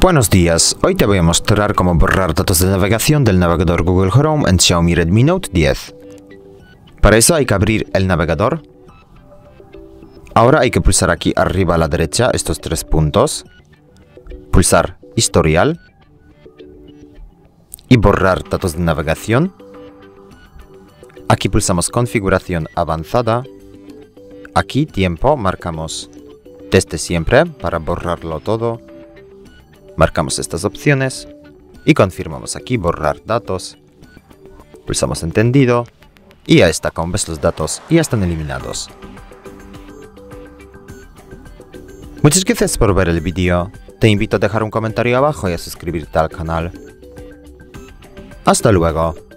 Buenos días, hoy te voy a mostrar cómo borrar datos de navegación del navegador Google Chrome en Xiaomi Redmi Note 10. Para eso hay que abrir el navegador. Ahora hay que pulsar aquí arriba a la derecha estos tres puntos. Pulsar historial. Y borrar datos de navegación. Aquí pulsamos configuración avanzada. Aquí tiempo, marcamos desde siempre para borrarlo todo. Marcamos estas opciones y confirmamos aquí borrar datos. Pulsamos entendido y ya está, como ves los datos ya están eliminados. Muchas gracias por ver el vídeo. Te invito a dejar un comentario abajo y a suscribirte al canal. Hasta luego.